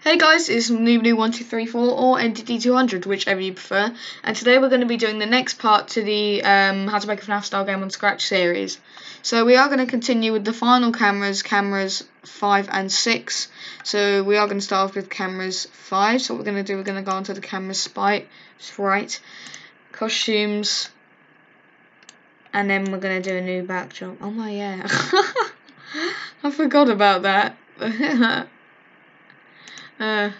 Hey guys, it's Noobly1234 or NDD200, whichever you prefer, and today we're going to be doing the next part to the um, How to Make a FNAF style game on Scratch series. So we are going to continue with the final cameras, cameras 5 and 6. So we are going to start off with cameras 5, so what we're going to do, we're going to go onto the camera sprite, sprite, costumes, and then we're going to do a new backdrop. Oh my yeah, I forgot about that. Uh,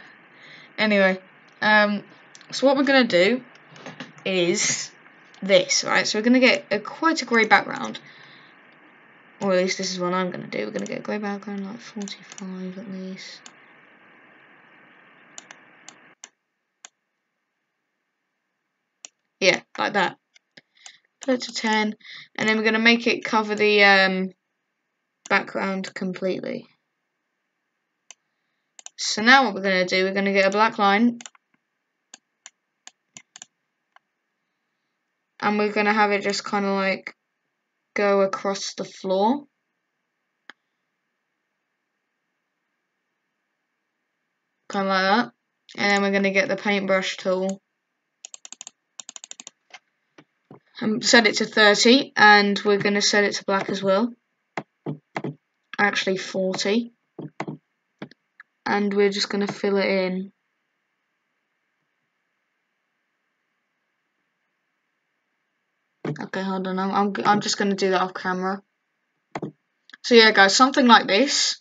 anyway, um, so what we're going to do is this, right? So we're going to get a, quite a grey background. Or at least this is what I'm going to do. We're going to get a grey background, like 45 at least. Yeah, like that. Put it to 10. And then we're going to make it cover the um, background completely. So now what we're going to do, we're going to get a black line. And we're going to have it just kind of like go across the floor. Kind of like that. And then we're going to get the paintbrush tool. And set it to 30. And we're going to set it to black as well. Actually 40 and we're just going to fill it in. Okay, hold on. I'm I'm, I'm just going to do that off camera. So yeah, guys, something like this,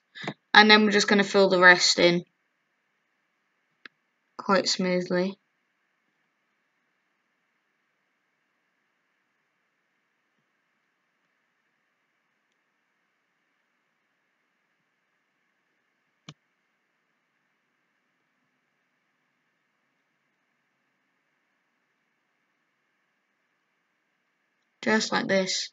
and then we're just going to fill the rest in quite smoothly. Just like this.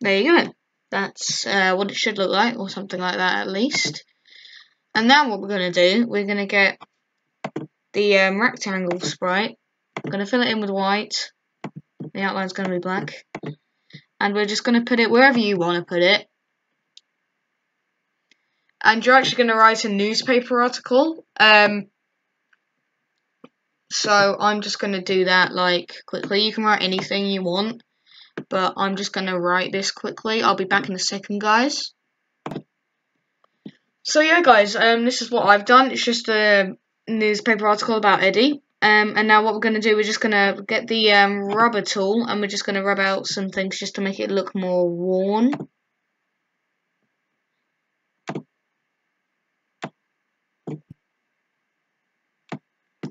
There you go. That's uh, what it should look like, or something like that at least. And now what we're going to do, we're going to get the um, rectangle sprite. I'm going to fill it in with white. The outline's going to be black. And we're just going to put it wherever you want to put it and you're actually going to write a newspaper article. Um, so I'm just going to do that like quickly. You can write anything you want, but I'm just going to write this quickly. I'll be back in a second, guys. So yeah, guys, um, this is what I've done. It's just a newspaper article about Eddie. Um, and now what we're going to do, we're just going to get the um, rubber tool and we're just going to rub out some things just to make it look more worn.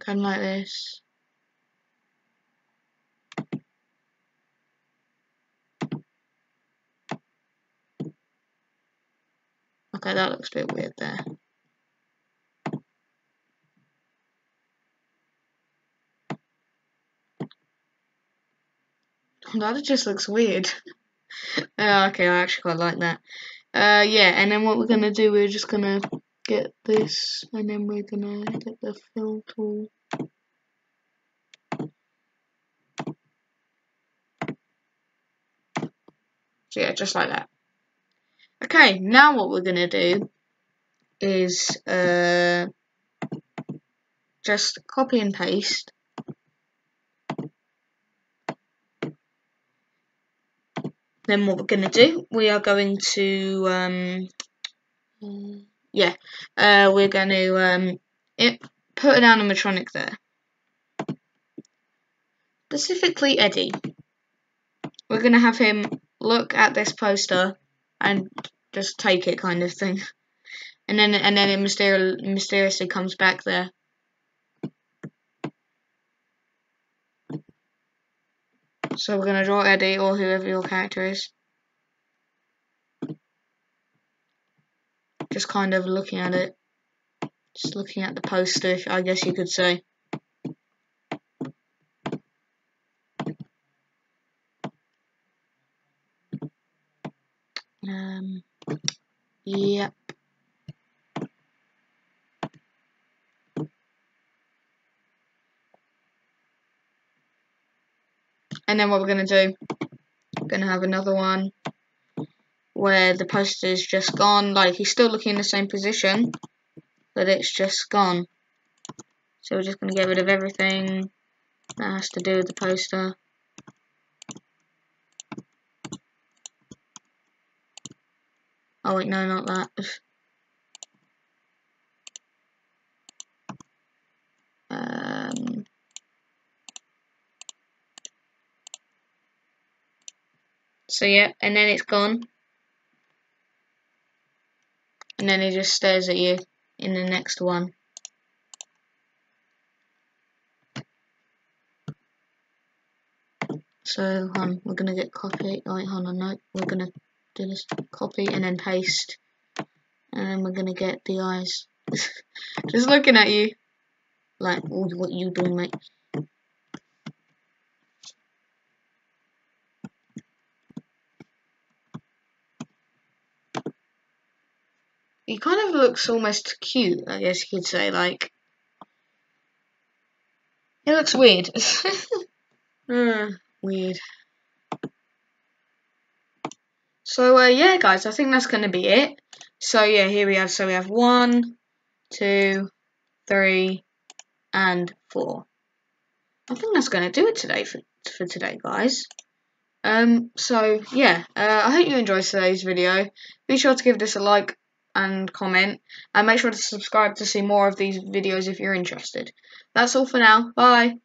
Kind like this. Okay, that looks a bit weird there. That just looks weird. oh, okay, I actually quite like that. Uh, yeah, and then what we're gonna do, we're just gonna get this and then we're gonna get the fill tool so yeah just like that okay now what we're gonna do is uh, just copy and paste then what we're going to do, we are going to um, yeah, uh, we're going to um, it, put an animatronic there. Specifically Eddie. We're going to have him look at this poster and just take it kind of thing. And then and then it myster mysteriously comes back there. So we're to draw Eddie or whoever your character is. just kind of looking at it, just looking at the poster, I guess you could say. Um, yep. And then what we're going to do, we're going to have another one where the poster is just gone. Like, he's still looking in the same position, but it's just gone. So we're just going to get rid of everything that has to do with the poster. Oh wait, no, not that. um, so yeah, and then it's gone. And then it just stares at you in the next one. So um, we're gonna get copy. Oh, wait, hold on, no, we're gonna do this copy and then paste, and then we're gonna get the eyes. Just looking at you, like oh, what you doing, mate? He kind of looks almost cute, I guess you could say. Like, it looks weird. uh, weird. So uh, yeah, guys, I think that's going to be it. So yeah, here we have. So we have one, two, three, and four. I think that's going to do it today for for today, guys. Um. So yeah, uh, I hope you enjoyed today's video. Be sure to give this a like and comment, and make sure to subscribe to see more of these videos if you're interested. That's all for now. Bye.